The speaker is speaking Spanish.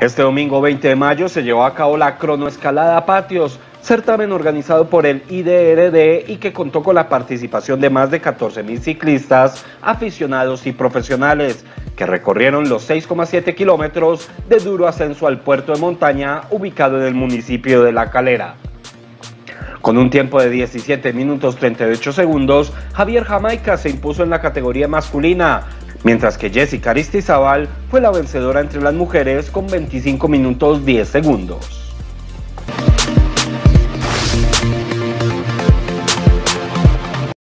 Este domingo 20 de mayo se llevó a cabo la cronoescalada Patios, certamen organizado por el IDRD y que contó con la participación de más de 14 mil ciclistas, aficionados y profesionales, que recorrieron los 6,7 kilómetros de duro ascenso al puerto de montaña ubicado en el municipio de La Calera. Con un tiempo de 17 minutos 38 segundos, Javier Jamaica se impuso en la categoría masculina, mientras que Jessica Aristizábal fue la vencedora entre las mujeres con 25 minutos 10 segundos.